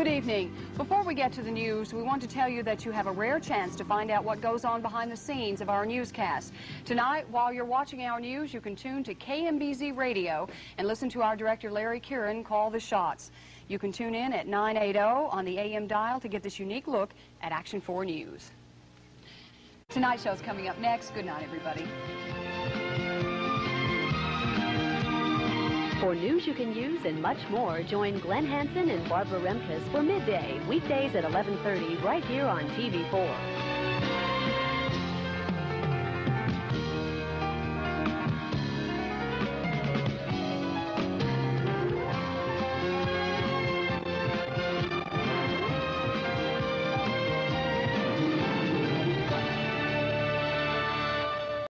Good evening. Before we get to the news, we want to tell you that you have a rare chance to find out what goes on behind the scenes of our newscast. Tonight, while you're watching our news, you can tune to KMBZ Radio and listen to our director Larry Kieran call the shots. You can tune in at 980 on the AM dial to get this unique look at Action 4 News. Tonight's show is coming up next. Good night, everybody. For news you can use and much more, join Glenn Hansen and Barbara Remkes for midday, weekdays at 11.30 right here on TV4.